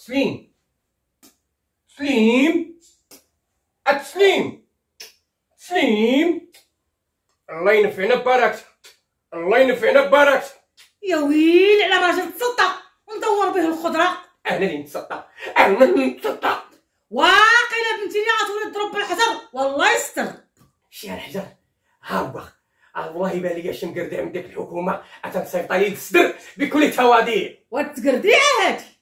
سليم. سليم. التسليم سليم. الله ينفعنا ببركته الله ينفعنا ببركته يا ويلي على راجل تسطى ندور به الخضرة. أنا اللي نتسطى أنا اللي نتسطى واقيلا بنتي اللي غتولي تضرب بالحجر. والله يستر. شي الحجر؟ ها هو. الله يبان لي شي من ديك الحكومة. اتنصيفط لي الصدر بكل تواضيع وتقرديع هادي